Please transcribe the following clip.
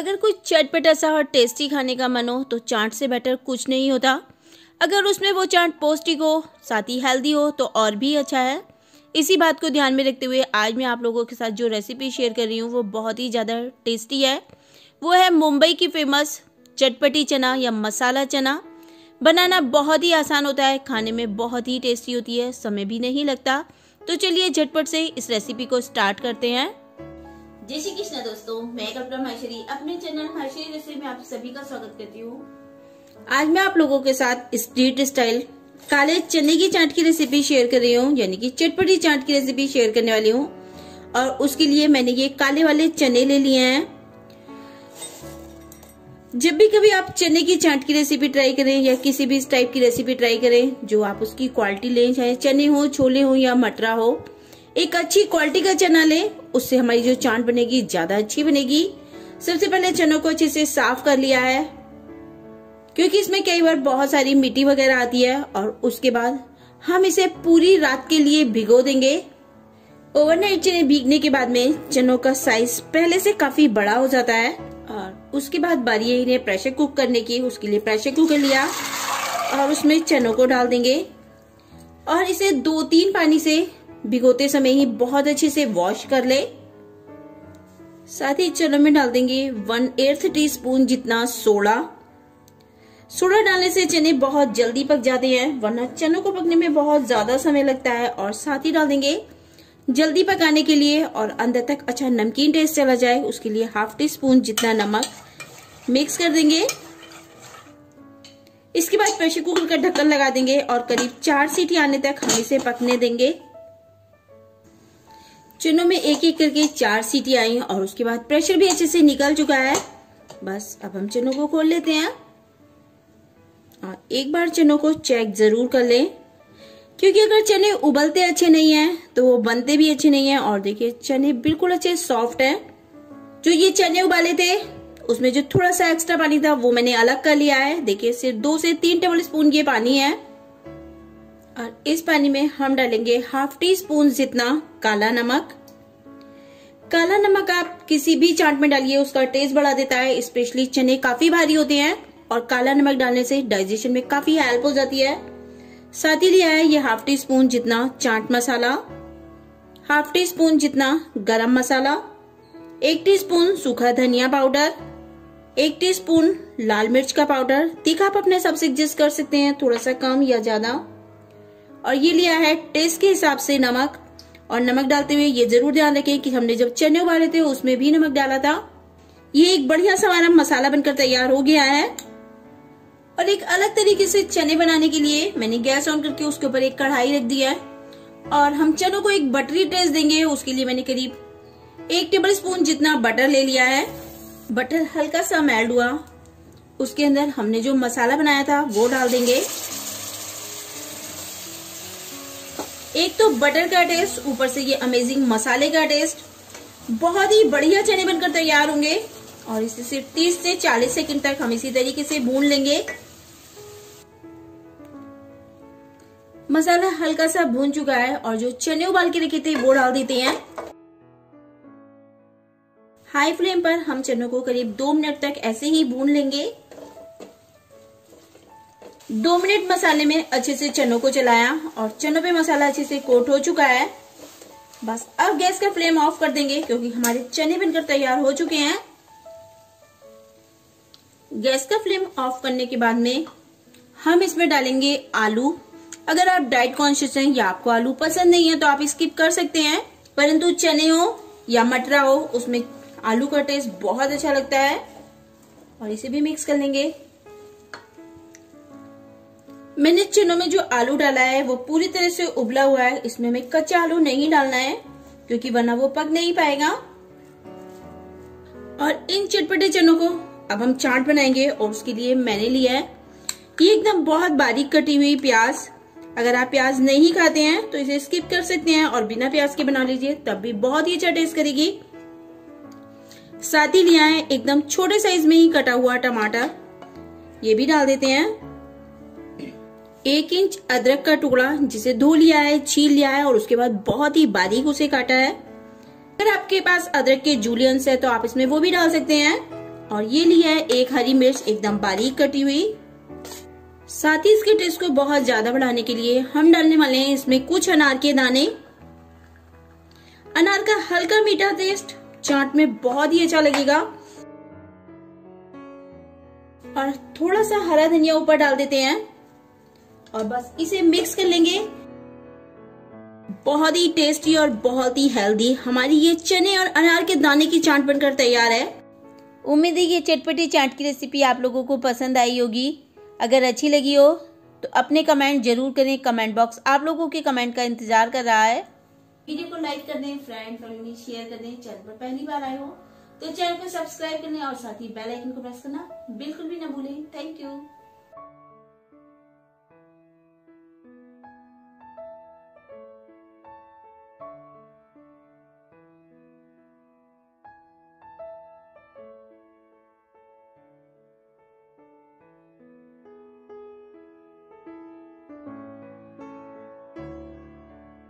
अगर कुछ चटपटा सा और टेस्टी खाने का मन हो तो चाट से बेटर कुछ नहीं होता। अगर उसमें वो चाट पौष्टिक हो, साथ ही हेल्दी हो तो और भी अच्छा है। इसी बात को ध्यान में रखते हुए आज मैं आप लोगों के साथ जो रेसिपी शेयर कर रही हूँ, वो बहुत ही ज़्यादा टेस्टी है। वो है मुंबई की फ़ेमस चटपटी चना या मसाला चना। बनाना बहुत ही आसान होता है, खाने में बहुत ही टेस्टी होती है, समय भी नहीं लगता। तो चलिए झटपट से इस रेसिपी को स्टार्ट करते हैं। जय श्री कृष्ण दोस्तों, मैं कल्पना माहेश्वरी अपने चैनल माहेश्वरी रेसिपी में आप सभी का स्वागत करती हूँ। आज मैं आप लोगों के साथ स्ट्रीट स्टाइल, काले चने की चाट की रेसिपी शेयर कर रही हूँ, यानी कि चटपटी चाट की रेसिपी शेयर करने वाली हूँ। और उसके लिए मैंने ये काले वाले चने ले लिए हैं। जब भी कभी आप चने की चाट की रेसिपी ट्राई करें या किसी भी टाइप की रेसिपी ट्राई करें, जो आप उसकी क्वालिटी लें, चाहे चने हो, छोले हो या मटरा हो एक अच्छी क्वालिटी का चना लें, उससे हमारी जो चाट बनेगी ज़्यादा अच्छी बनेगी। सबसे पहले चनों को अच्छे से साफ़ कर लिया है, क्योंकि इसमें कई बार बहुत सारी मिट्टी वगैरह आती है और उसके बाद हम इसे पूरी रात के लिए भिगो देंगे। ओवरनाइट चने भीगने के बाद में चनों का साइज़ पहले से काफ़ी बड़ा हो जाता है और उसके बाद बारी है इन्हें प्रेशर कुक करने की, उसके लिए प्रेशर कुकर लिया और उसमें चनों को डाल देंगे। और इसे दो तीन पानी से भिगोते समय ही बहुत अच्छे से वॉश कर ले। साथ ही चनों में डाल देंगे वन एर्थ टी स्पून जितना सोडा। सोडा डालने से चने बहुत जल्दी पक जाते हैं, वरना चनों को पकने में बहुत ज़्यादा समय लगता है और साथ ही डाल देंगे जल्दी पकाने के लिए और अंदर तक अच्छा नमकीन टेस्ट चला जाए, उसके लिए हाफ़ टी स्पून जितना नमक मिक्स कर देंगे। इसके बाद प्रेशर कुकर का ढक्कन लगा देंगे और करीब चार सीटी आने तक हम इसे पकने देंगे। चुनों में एक एक करके चार सीटी आई और उसके बाद प्रेशर भी अच्छे से निकल चुका है। बस, अब हम चनों को खोल लेते हैं। और एक बार चनों को चेक ज़रूर कर लें, क्योंकि अगर चने उबलते अच्छे नहीं हैं तो वो बनते भी अच्छे नहीं हैं। और देखिए, चने बिल्कुल अच्छे सॉफ्ट हैं। जो ये चने उबाले थे, उसमें जो थोड़ा सा एक्स्ट्रा पानी था, वो मैंने अलग कर लिया है। देखिए, सिर्फ़ दो से तीन टेबल स्पून ये पानी है। और इस पानी में हम डालेंगे हाफ़ टी स्पून जितना काला नमक। काला नमक आप किसी भी चाट में डालिए, उसका टेस्ट बढ़ा देता है स्पेशली चने काफ़ी भारी होते हैं और काला नमक डालने से डाइजेशन में काफ़ी हेल्प हो जाती है। साथ ही लिया है ये हाफ़ टी स्पून जितना chaat masala half teaspoon जितना गरम मसाला, एक टीस्पून सूखा धनिया पाउडर एक टीस्पून लाल मिर्च का पाउडर तीखा आप अपने हिसाब से एडजस्ट कर सकते हैं, थोड़ा सा कम या ज़्यादा। और ये लिया है टेस्ट के हिसाब से नमक। और नमक डालते हुए ये ज़रूर ध्यान रखें कि हमने जब चने उबाले थे, उसमें भी नमक डाला था। ये एक बढ़िया सा हमारा मसाला बनकर तैयार हो गया है। और एक अलग तरीके से चने बनाने के लिए मैंने गैस ऑन करके उसके ऊपर एक कढ़ाई रख दिया है। और हम चनों को एक बटरी टेस्ट देंगे, उसके लिए मैंने करीब एक टेबल स्पून जितना बटर ले लिया है। बटर हल्का सा मेल्ट हुआ। उसके अंदर हमने जो मसाला बनाया था, वो डाल देंगे। एक तो बटर का टेस्ट ऊपर से ये अमेजिंग मसाले का टेस्ट बहुत ही बढ़िया चने बनकर तैयार होंगे। और इसे सिर्फ़ 30 से 40 सेकंड तक हम इसी तरीके से भून लेंगे। मसाला हल्का सा भून चुका है और जो चने उबाल के रखे थे, वो डाल देते हैं। हाई फ्लेम पर हम चनों को करीब दो मिनट तक ऐसे ही भून लेंगे। दो मिनट मसाले में अच्छे से चनों को चलाया और चनों पे मसाला अच्छे से कोट हो चुका है। बस अब गैस का फ्लेम ऑफ़ कर देंगे क्योंकि हमारे चने बनकर तैयार हो चुके हैं। गैस का फ्लेम ऑफ़ करने के बाद में हम इसमें डालेंगे आलू। अगर आप डाइट कॉन्शियस हैं या आपको आलू पसंद नहीं है तो आप स्किप कर सकते हैं, परंतु चने हो या मटरा हो, उसमें आलू का टेस्ट बहुत अच्छा लगता है। और इसे भी मिक्स कर लेंगे। मैंने चनों में जो आलू डाला है, वो पूरी तरह से उबला हुआ है। इसमें हमें कच्चा आलू नहीं डालना है, क्योंकि वरना वो पक नहीं पाएगा। और इन चटपटे चनों को अब हम चाट बनाएँगे और उसके लिए मैंने लिया है। ये एकदम बहुत बारीक कटी हुई प्याज। अगर आप प्याज नहीं खाते हैं तो इसे स्किप कर सकते हैं और बिना प्याज के बना लीजिए, तब भी बहुत ही अच्छा टेस्ट करेगी। साथ ही लिया है एकदम छोटे साइज़ में ही कटा हुआ टमाटर। ये भी डाल देते हैं। एक इंच अदरक का टुकड़ा, जिसे धो लिया है, छील लिया है और उसके बाद बहुत ही बारीक उसे काटा है। अगर आपके पास अदरक के जूलियंस है तो आप इसमें वो भी डाल सकते हैं। और ये लिया है एक हरी मिर्च, एकदम बारीक कटी हुई। साथ ही इसके टेस्ट को बहुत ज़्यादा बढ़ाने के लिए हम डालने वाले हैं इसमें कुछ अनार के दाने। अनार का हल्का मीठा टेस्ट चाट में बहुत ही अच्छा लगेगा। और थोड़ा सा हरा धनिया ऊपर डाल देते हैं। और बस इसे मिक्स कर लेंगे। बहुत ही टेस्टी और बहुत ही हेल्दी हमारी ये चने और अनार के दाने की चाट बनकर तैयार है। उम्मीद है ये चटपटी चाट की रेसिपी आप लोगों को पसंद आई होगी। अगर अच्छी लगी हो तो अपने कमेंट ज़रूर करें। कमेंट बॉक्स आप लोगों के कमेंट का इंतज़ार कर रहा है। वीडियो को लाइक कर दें फ्रेंड फैमिली शेयर कर दें चैनल पर पहली बार आए हो तो चैनल को सब्सक्राइब करने और साथ ही बेल आइकन को प्रेस करना बिल्कुल भी ना भूलें। Thank you